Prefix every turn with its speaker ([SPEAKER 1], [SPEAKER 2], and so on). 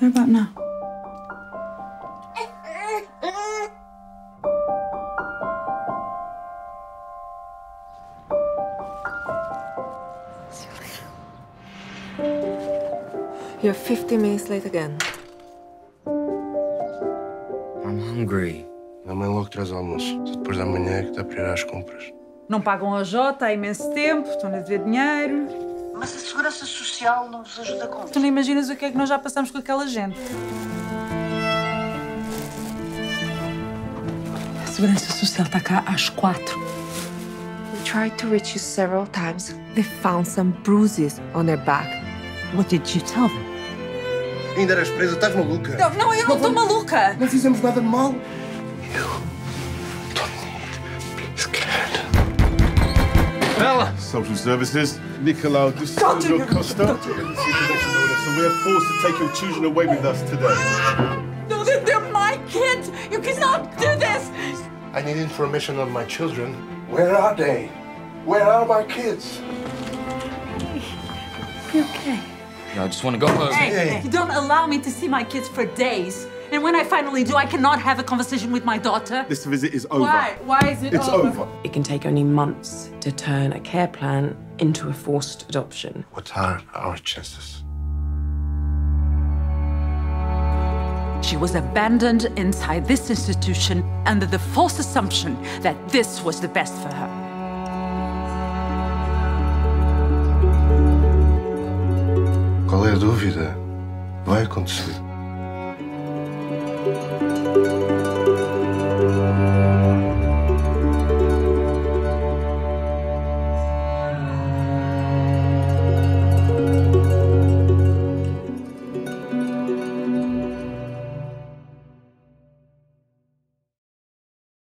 [SPEAKER 1] What about now?
[SPEAKER 2] You're 50 minutes late again.
[SPEAKER 3] I'm hungry.
[SPEAKER 4] Amanhã logo traz almoço. Só depois da manhã é que dá para ir às compras.
[SPEAKER 1] Não pagam a Jota há imenso tempo, estão a dever dinheiro.
[SPEAKER 5] Mas a Segurança Social não vos ajuda com
[SPEAKER 1] Tu
[SPEAKER 5] isso.
[SPEAKER 1] não imaginas o que é que nós já passamos com aquela gente. A Segurança Social está cá às quatro.
[SPEAKER 2] We tried to reach you several times. They found some bruises on their back.
[SPEAKER 1] What did you tell them?
[SPEAKER 4] Ainda eras presa, estás maluca?
[SPEAKER 1] Não, não, eu não estou maluca!
[SPEAKER 4] Não fizemos nada de mal.
[SPEAKER 6] Social Services. Nicolau de Silvio Costa. So we are forced to take your children away with us today.
[SPEAKER 1] No, they're, they're my kids! You cannot do this!
[SPEAKER 4] I need information on my children. Where are they? Where are my kids?
[SPEAKER 1] You okay?
[SPEAKER 3] I just want to go home.
[SPEAKER 1] Hey, you don't allow me to see my kids for days. And when I finally do, I cannot have a conversation with my daughter.
[SPEAKER 6] This visit is over.
[SPEAKER 1] Why? Why is it
[SPEAKER 6] It's over.
[SPEAKER 7] It can take only months to turn a care plan into a forced adoption.
[SPEAKER 4] What are our chances?
[SPEAKER 1] She was abandoned inside this institution under the false assumption that this was the best for her.
[SPEAKER 4] Dúvida? Vai acontecer.